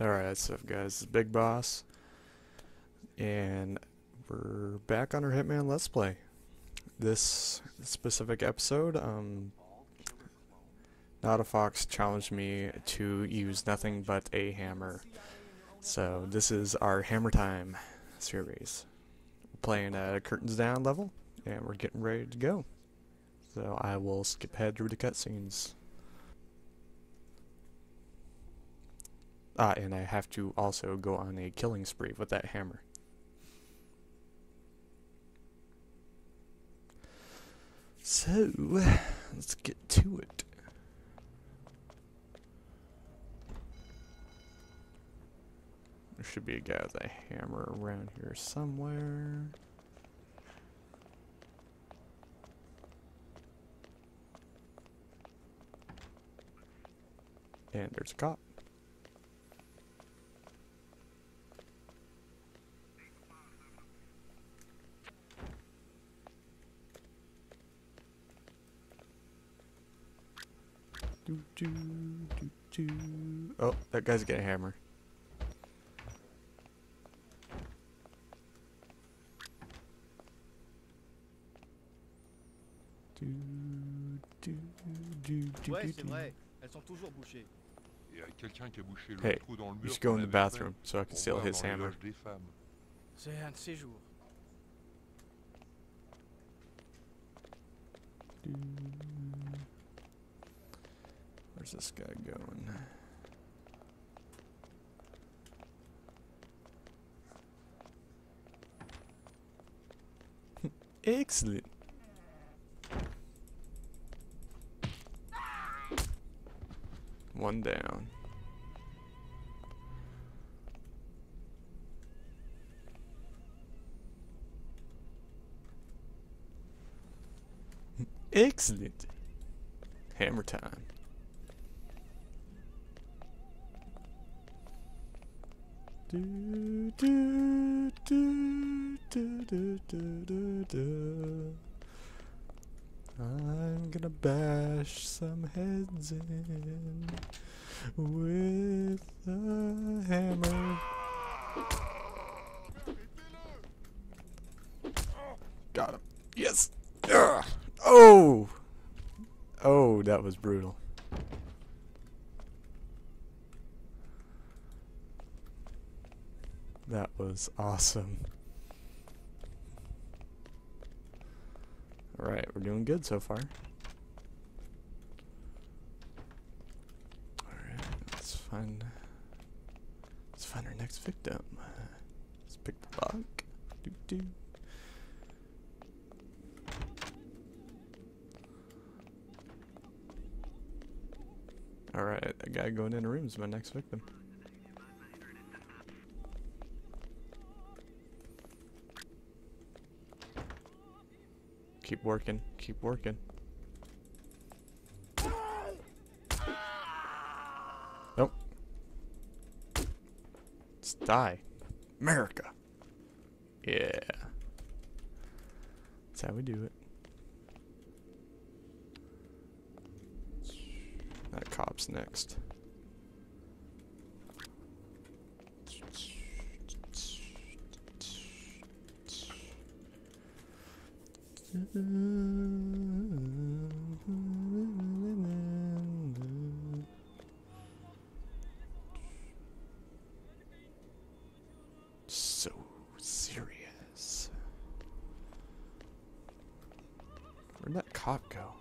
Alright, so guys, Big Boss, and we're back on our Hitman Let's Play. This specific episode, um, Notafox challenged me to use nothing but a hammer. So this is our Hammer Time series. We're playing at a Curtains Down level, and we're getting ready to go. So I will skip ahead through the cutscenes. Ah, and I have to also go on a killing spree with that hammer. So, let's get to it. There should be a guy with a hammer around here somewhere. And there's a cop. Do, do, do, do. Oh, that guy's got a hammer. Do, do, do, do, Ouais, do, c'est vrai, elles sont toujours bouchées. Il y a quelqu'un qui a bouché le Hey, trou dans le mur. You should go in the bathroom so I can steal his hammer. loges. C'est un de ces jours. Where's this guy going? Excellent. One down. Excellent. Hammer time. I'm gonna bash some heads in with a hammer. Got him. Yes. Ugh. Oh. Oh, that was brutal. That was awesome. Alright, we're doing good so far. Alright, let's find let's find our next victim. Let's pick the lock. Do do. Alright, a guy going in a room is my next victim. Keep working, keep working. Nope. Let's die. America. Yeah. That's how we do it. That cop's next. So serious. Where'd that cop go?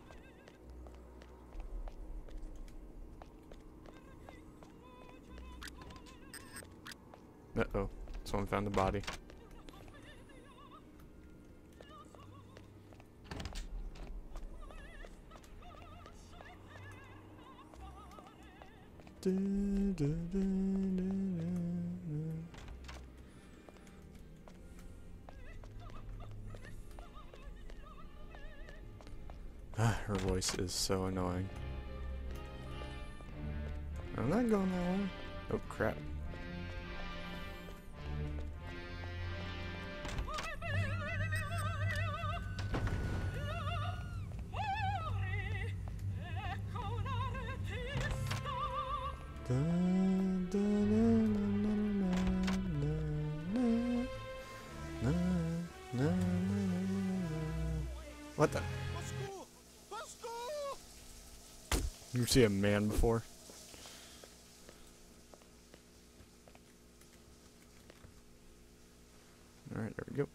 Uh oh, someone found the body. Ah, her voice is so annoying. I'm not going that way. Oh crap. What the? You see a man before? Alright, there we go.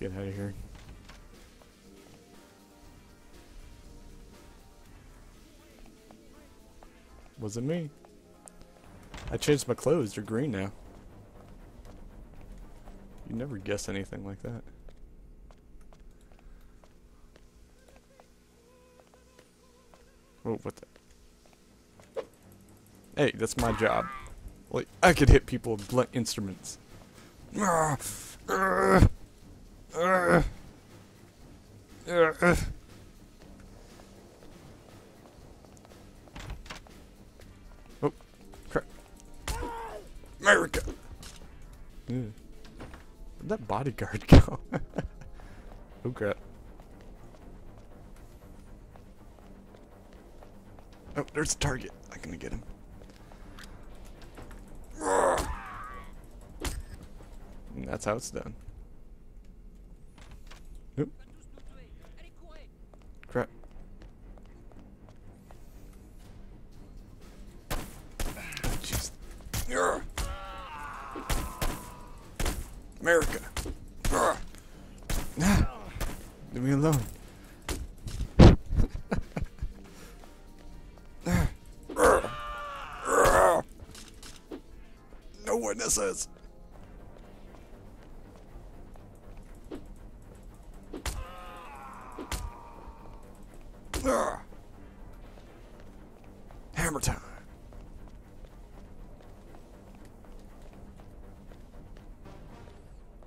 Get out of here. Wasn't me. I changed my clothes. They're green now. You never guess anything like that. Oh, what the? Hey, that's my job. Like, I could hit people with blunt instruments. Ah, ah, ah. Oh, crap. America! Where'd that bodyguard go? oh, crap. Oh, there's a target. I'm gonna get him. And that's how it's done. Oop. Crap. Jeez. Urgh. America. Urgh. Leave me alone. No witnesses. Hammer time.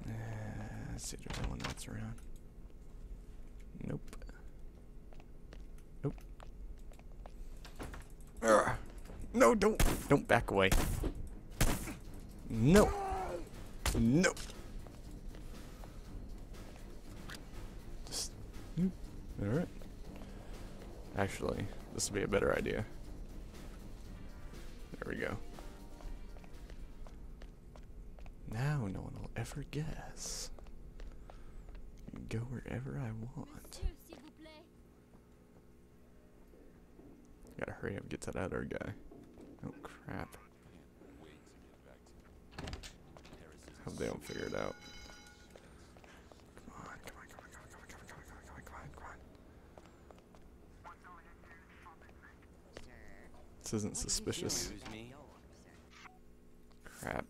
Uh, let's see if there's anyone else around. Nope. Nope. Ugh. No, don't, don't back away. No. No. Just. mm, Alright. Actually, this would be a better idea. There we go. Now no one will ever guess. Go wherever I want. Monsieur, s'il vous plaît. Gotta hurry up and get to that other guy. Oh crap. Hope they don't figure it out. This isn't suspicious. Crap.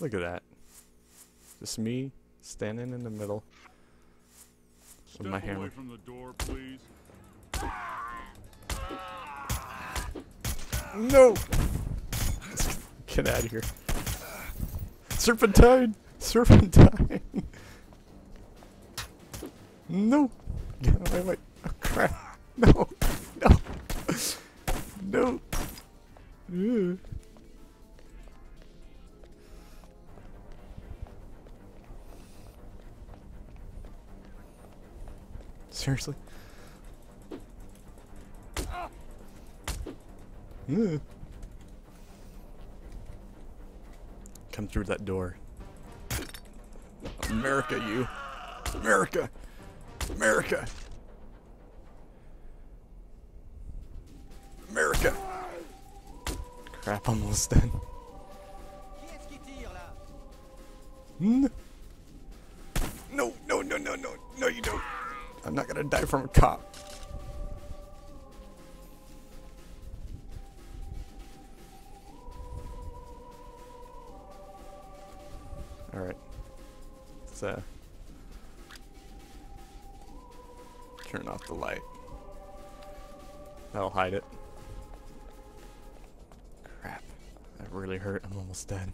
Look at that. Just me standing in the middle with Step my away hammer. from the door. No! Let's get out of here. Serpentine! Serpentine! no! Get away, wait. Oh, crap. No! No! Seriously? Come through that door. America, you. America. America. Crap, almost done. Qui est-ce qui tire là N- No, no, no, no, no, no, you don't. I'm not gonna die from a cop. Alright. Let's, uh. Turn off the light. That'll hide it. That really hurt. I'm almost dead.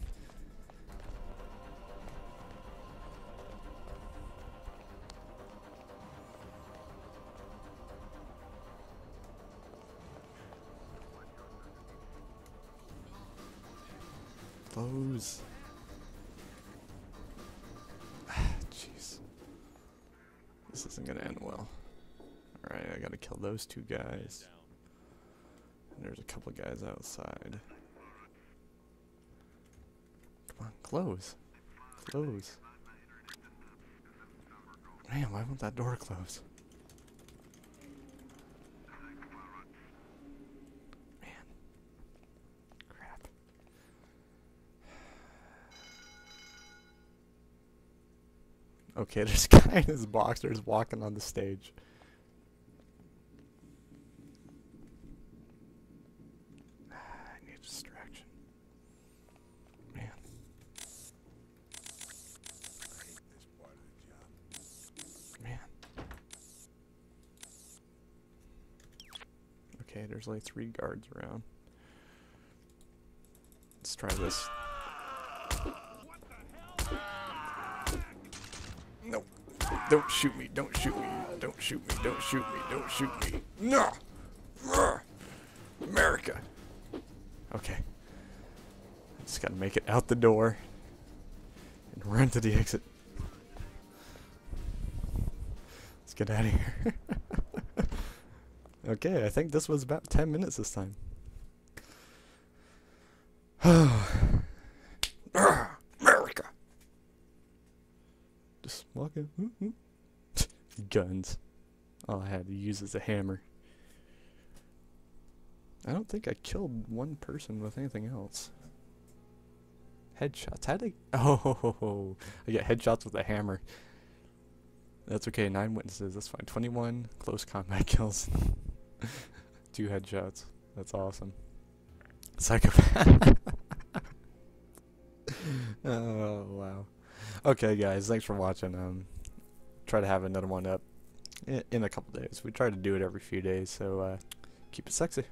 Those. Jeez. This isn't gonna end well. Alright, I gotta kill those two guys. And there's a couple guys outside. Close. Close. Man, why won't that door close? Man. Crap. Okay, there's a guy in his boxers walking on the stage. I need a distraction. Man. Man. Okay, there's like three guards around. Let's try this. No. Don't shoot me. Don't shoot me. Don't shoot me. Don't shoot me. Don't shoot me. No. America. Okay. I just gotta make it out the door and run to the exit. Let's get out of here. okay, I think this was about 10 minutes this time. America. Just walking. Guns. All I had to use is a hammer. I don't think I killed one person with anything else. Headshots. How did I? Oh, I get headshots with a hammer. That's okay. Nine witnesses. That's fine. Twenty-one close combat kills. Two headshots. That's awesome. Psychopath. oh wow. Okay, guys. Thanks for watching. Um, try to have another one up i- in a couple days. We try to do it every few days, so uh, keep it sexy.